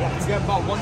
Yeah, you got about one.